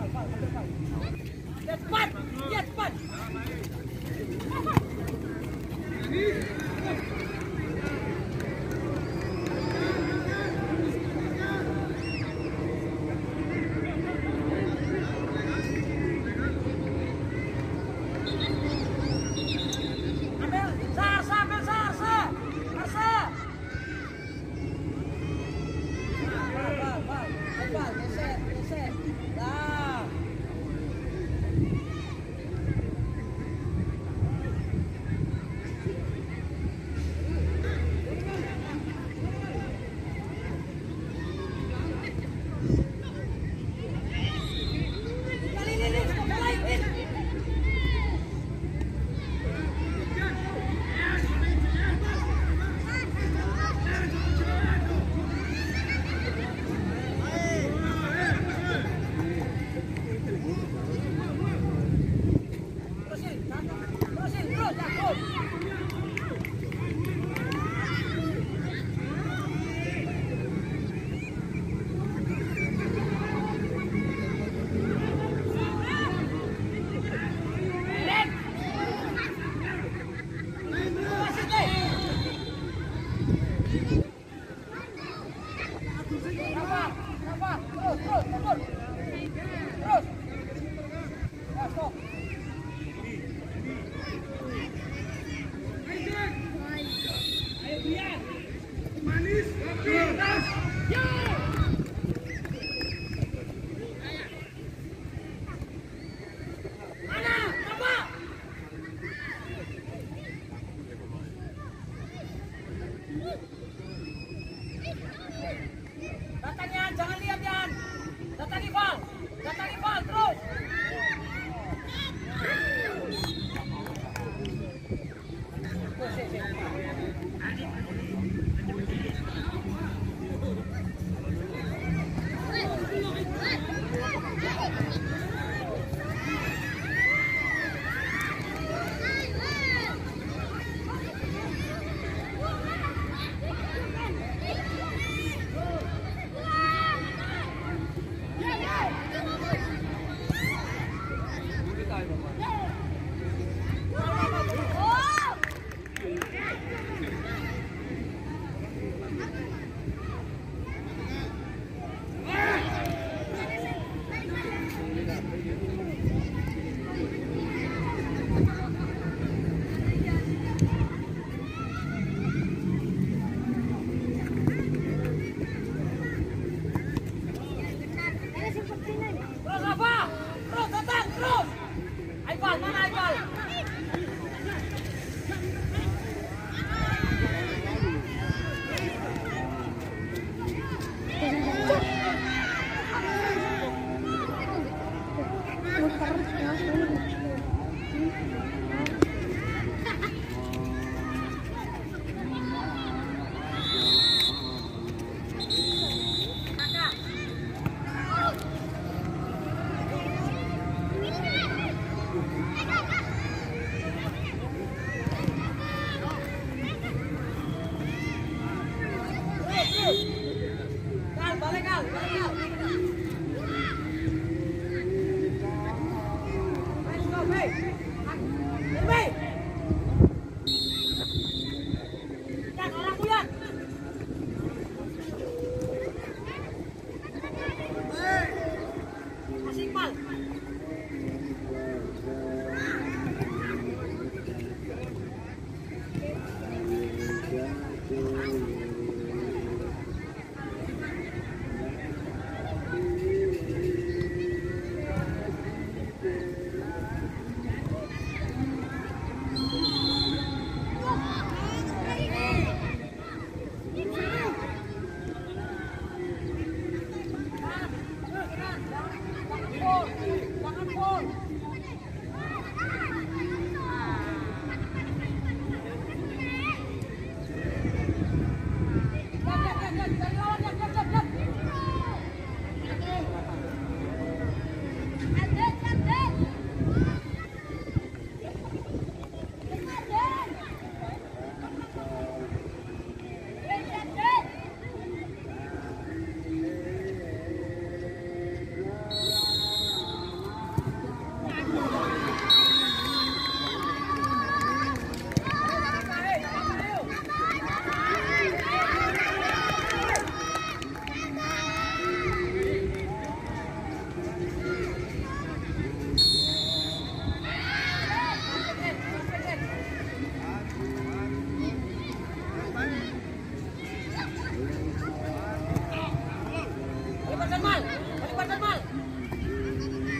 cepat, cepat.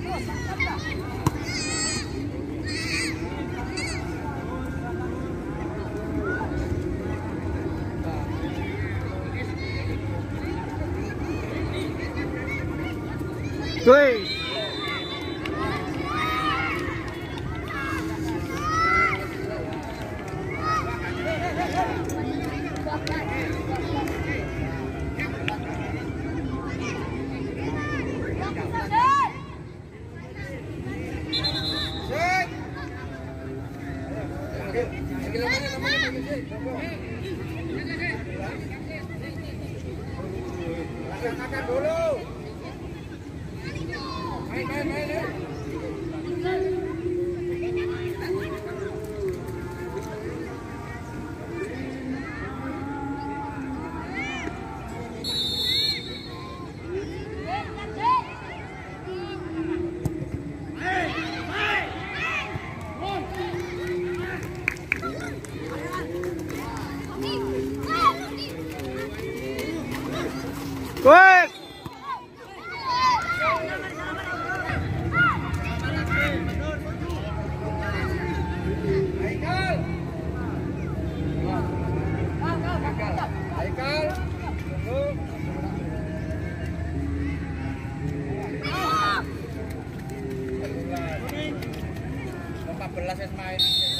给我三 Amen. Pero las es.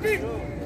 Repeat.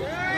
Yeah.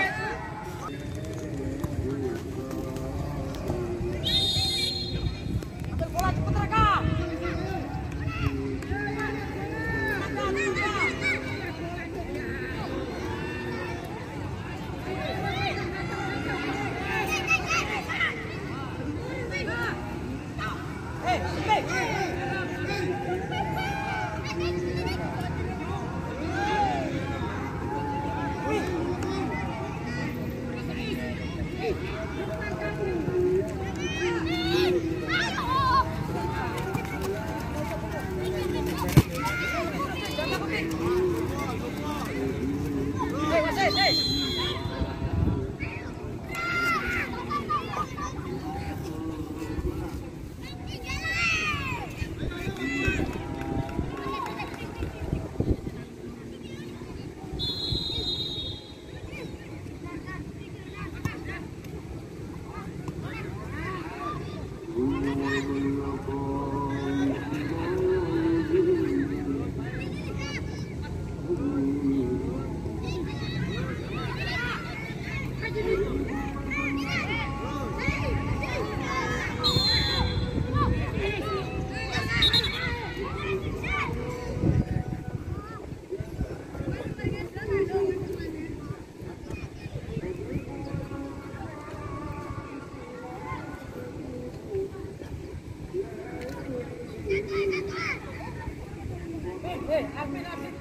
Hey, al.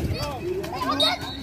Get